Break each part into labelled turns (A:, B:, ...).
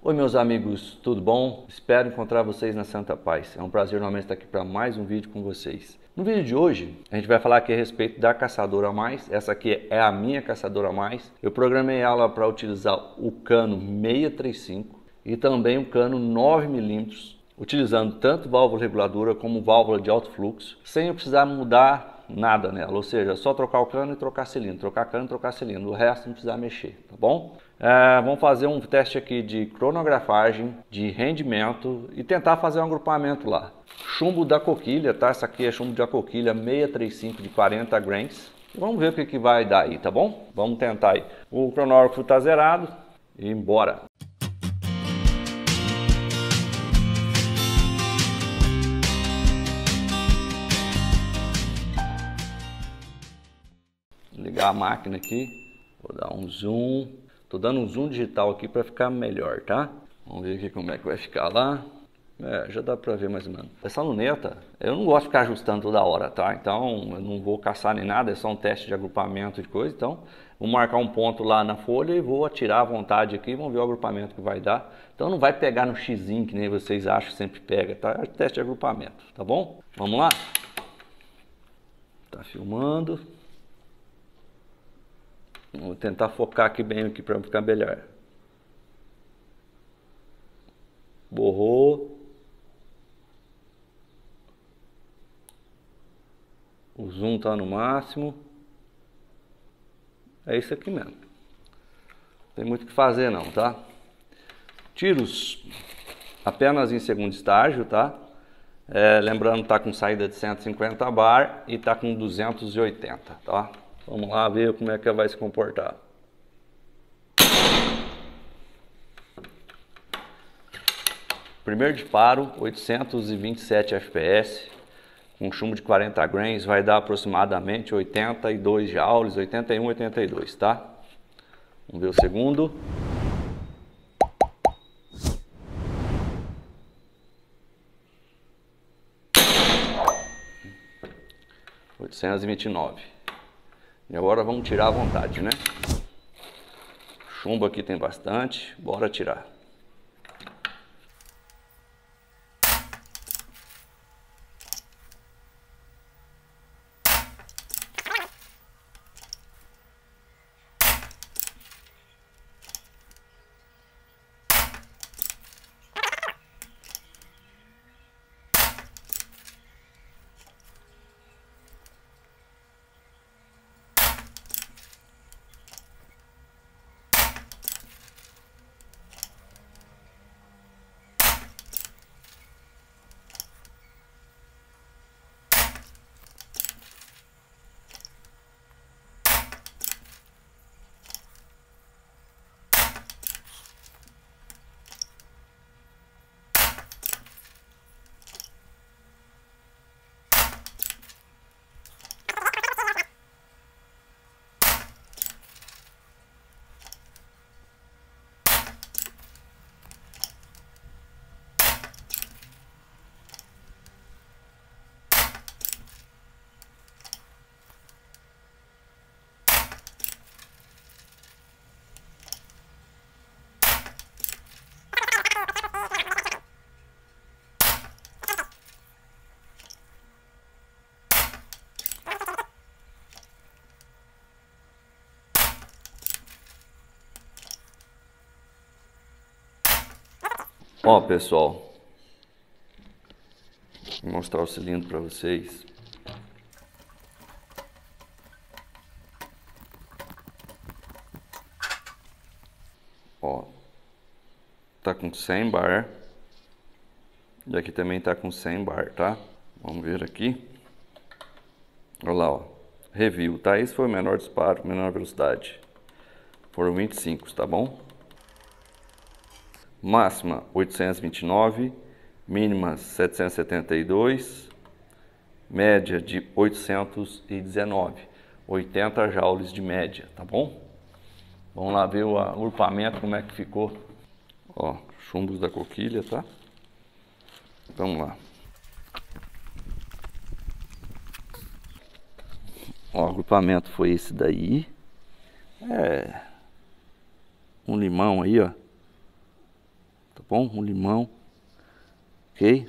A: Oi meus amigos, tudo bom? Espero encontrar vocês na Santa Paz. É um prazer novamente estar aqui para mais um vídeo com vocês. No vídeo de hoje, a gente vai falar aqui a respeito da Caçadora Mais. Essa aqui é a minha Caçadora Mais. Eu programei ela para utilizar o cano 635 e também o cano 9mm, utilizando tanto válvula reguladora como válvula de alto fluxo, sem eu precisar mudar nada nela, ou seja, só trocar o cano e trocar cilindro, trocar cano e trocar cilindro, o resto não precisar mexer, tá bom? É, vamos fazer um teste aqui de cronografagem, de rendimento e tentar fazer um agrupamento lá. Chumbo da coquilha, tá? Essa aqui é chumbo da coquilha 635 de 40 grains. E vamos ver o que, que vai dar aí, tá bom? Vamos tentar aí. O cronógrafo está zerado e embora. Ligar a máquina aqui, vou dar um zoom. Tô dando um zoom digital aqui para ficar melhor, tá? Vamos ver aqui como é que vai ficar lá. É, já dá para ver mais ou menos. Essa luneta, eu não gosto de ficar ajustando toda hora, tá? Então, eu não vou caçar nem nada, é só um teste de agrupamento de coisa. Então, vou marcar um ponto lá na folha e vou atirar à vontade aqui, vamos ver o agrupamento que vai dar. Então, não vai pegar no x que nem vocês acham que sempre pega, tá? É teste de agrupamento, tá bom? Vamos lá? Tá filmando. Vou tentar focar aqui bem aqui para ficar melhor. Borrou. O zoom está no máximo. É isso aqui mesmo. Tem muito o que fazer não, tá? Tiros apenas em segundo estágio, tá? É, lembrando, tá com saída de 150 bar e tá com 280, tá? Vamos lá ver como é que ela vai se comportar. Primeiro disparo, 827 fps, com chumbo de 40 grains, vai dar aproximadamente 82 joules, 81, 82, tá? Vamos ver o segundo. Oitocentos e vinte e nove. E agora vamos tirar à vontade, né? Chumbo aqui tem bastante, bora tirar. Ó, pessoal, vou mostrar o cilindro para vocês. Ó, tá com 100 bar. E aqui também tá com 100 bar, tá? Vamos ver aqui. Olha lá, ó. Review, tá? Esse foi o menor disparo, menor velocidade. Foram 25, tá bom? Máxima 829, mínima 772, média de 819, 80 joules de média, tá bom? Vamos lá ver o agrupamento, como é que ficou. Ó, chumbos da coquilha, tá? Vamos lá. O agrupamento foi esse daí. É. Um limão aí, ó. Bom? Um limão, ok?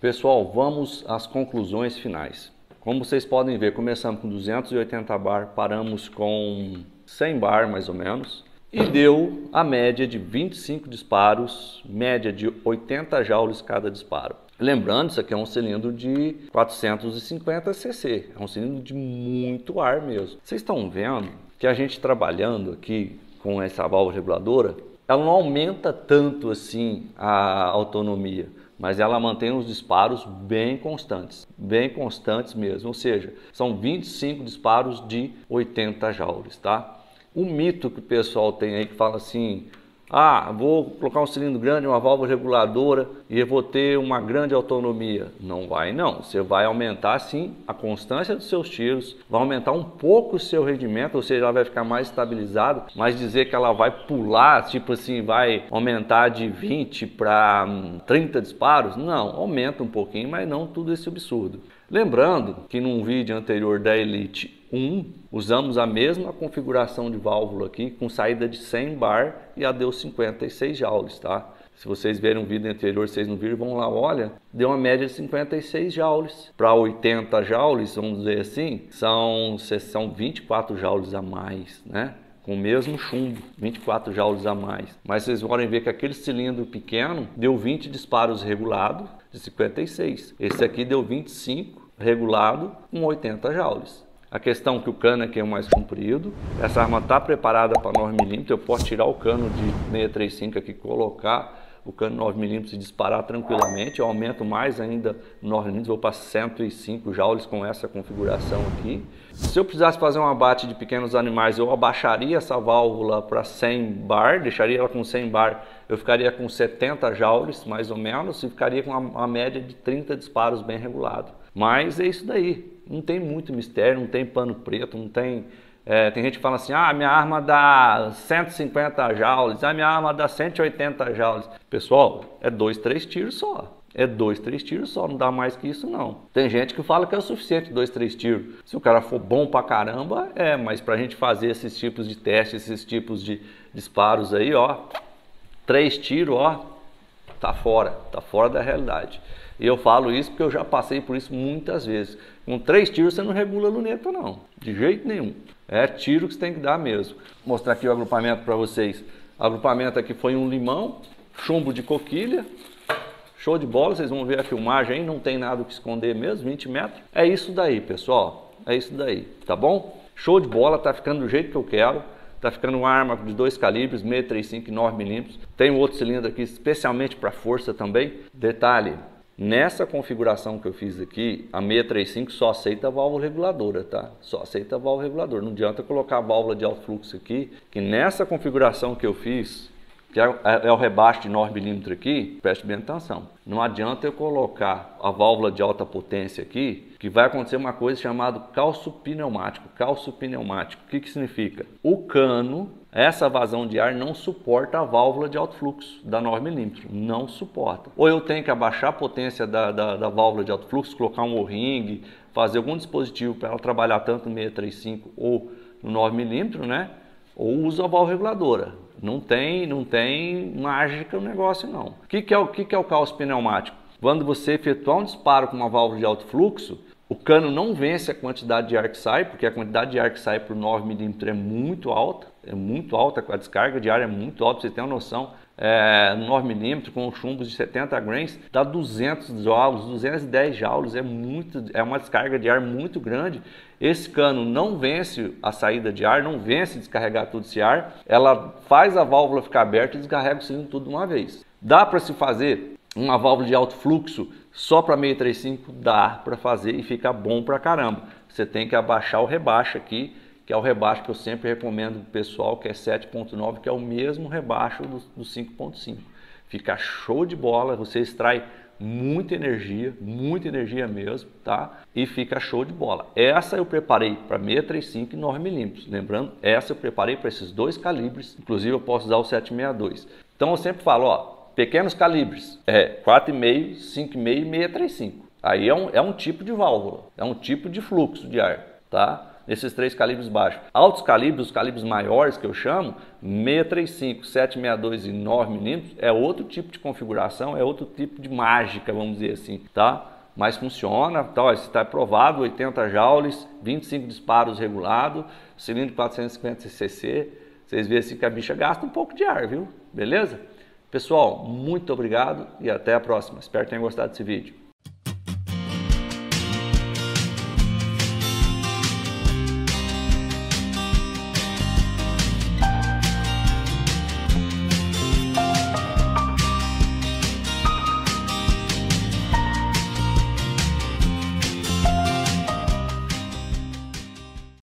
A: Pessoal, vamos às conclusões finais. Como vocês podem ver, começamos com 280 bar, paramos com 100 bar mais ou menos e deu a média de 25 disparos, média de 80 joules cada disparo. Lembrando, isso aqui é um cilindro de 450 cc, é um cilindro de muito ar mesmo. Vocês estão vendo que a gente trabalhando aqui com essa válvula reguladora, ela não aumenta tanto assim a autonomia, mas ela mantém os disparos bem constantes, bem constantes mesmo, ou seja, são 25 disparos de 80 joules, tá? O mito que o pessoal tem aí que fala assim: ah, vou colocar um cilindro grande, uma válvula reguladora e eu vou ter uma grande autonomia. Não vai não. Você vai aumentar sim a constância dos seus tiros, vai aumentar um pouco o seu rendimento, ou seja, ela vai ficar mais estabilizada, mas dizer que ela vai pular, tipo assim, vai aumentar de 20 para 30 disparos, não, aumenta um pouquinho, mas não tudo esse absurdo. Lembrando que num vídeo anterior da Elite 1, usamos a mesma configuração de válvula aqui com saída de 100 bar e a deu 56 joules, tá? Se vocês verem um vídeo anterior, vocês não viram, vão lá, olha, deu uma média de 56 joules. Para 80 joules, vamos dizer assim, são, são 24 joules a mais, né? Com o mesmo chumbo, 24 joules a mais. Mas vocês podem ver que aquele cilindro pequeno deu 20 disparos regulados de 56. Esse aqui deu 25 regulado com 80 joules. A questão que o cano aqui é mais comprido. Essa arma está preparada para 9mm. Eu posso tirar o cano de 635 aqui, colocar o cano 9mm e disparar tranquilamente. Eu aumento mais ainda 9mm, vou para 105 joules com essa configuração aqui. Se eu precisasse fazer um abate de pequenos animais, eu abaixaria essa válvula para 100 bar, deixaria ela com 100 bar, eu ficaria com 70 joules mais ou menos e ficaria com uma média de 30 disparos bem regulado. Mas é isso daí não tem muito mistério, não tem pano preto, não tem. É, tem gente que fala assim: ah, minha arma dá 150 joules, ah, minha arma dá 180 joules. Pessoal, é dois, três tiros só. É dois, três tiros só, não dá mais que isso não. Tem gente que fala que é o suficiente dois, três tiros. Se o cara for bom pra caramba, é, mas pra gente fazer esses tipos de testes, esses tipos de disparos aí, ó, três tiros, ó, tá fora, tá fora da realidade. E eu falo isso porque eu já passei por isso muitas vezes. Com três tiros você não regula a luneta não, de jeito nenhum. É tiro que você tem que dar mesmo. Vou mostrar aqui o agrupamento para vocês. O agrupamento aqui foi um limão, chumbo de coquilha, show de bola, vocês vão ver a filmagem aí, não tem nada que esconder mesmo, 20 metros. É isso daí, pessoal, é isso daí, tá bom? Show de bola, tá ficando do jeito que eu quero. Tá ficando uma arma de dois calibres, 635 e 9 milímetros. Tem outro cilindro aqui especialmente para força também. Detalhe, Nessa configuração que eu fiz aqui, a 635 só aceita a válvula reguladora, tá? Só aceita válvula reguladora. Não adianta colocar a válvula de alto fluxo aqui, que nessa configuração que eu fiz, que é, é, é o rebaixo de 9mm aqui, preste bem atenção. Não adianta eu colocar a válvula de alta potência aqui, que vai acontecer uma coisa chamada calço pneumático. Calço pneumático, o que, que significa? O cano, essa vazão de ar não suporta a válvula de alto fluxo da 9mm, não suporta. Ou eu tenho que abaixar a potência da, da, da válvula de alto fluxo, colocar um O-ring, fazer algum dispositivo para ela trabalhar tanto no 635 ou no 9mm, né? Ou uso a válvula reguladora. Não tem, não tem mágica no negócio não. O que, que, é, o que, que é o caos pneumático? Quando você efetuar um disparo com uma válvula de alto fluxo, o cano não vence a quantidade de ar que sai, porque a quantidade de ar que sai por 9 milímetros é muito alta, é muito alta, a descarga de ar é muito alta, você tem uma noção é, 9 milímetros com chumbos de 70 grains dá 200 joules, 210 joules, é muito, é uma descarga de ar muito grande. Esse cano não vence a saída de ar, não vence descarregar todo esse ar, ela faz a válvula ficar aberta e descarrega o cilindro tudo de uma vez. Dá para se fazer uma válvula de alto fluxo só para 635? Dá para fazer e fica bom para caramba. Você tem que abaixar o rebaixo aqui que é o rebaixo que eu sempre recomendo para o pessoal, que é 7.9, que é o mesmo rebaixo do, do 5.5. Fica show de bola, você extrai muita energia, muita energia mesmo, tá? E fica show de bola. Essa eu preparei para 635 e 9mm. Lembrando, essa eu preparei para esses dois calibres, inclusive eu posso usar o 762. Então eu sempre falo, ó, pequenos calibres, é 4,5, 5,5 e 635. Aí é um, é um tipo de válvula, é um tipo de fluxo de ar, tá? Nesses três calibres baixos. Altos calibres, os calibres maiores que eu chamo, 635, 762 e 9mm, é outro tipo de configuração, é outro tipo de mágica, vamos dizer assim, tá? Mas funciona, tá, está provado, 80 joules, 25 disparos regulado, cilindro 450 cc. Vocês veem assim que a bicha gasta um pouco de ar, viu? Beleza? Pessoal, muito obrigado e até a próxima. Espero que tenham gostado desse vídeo.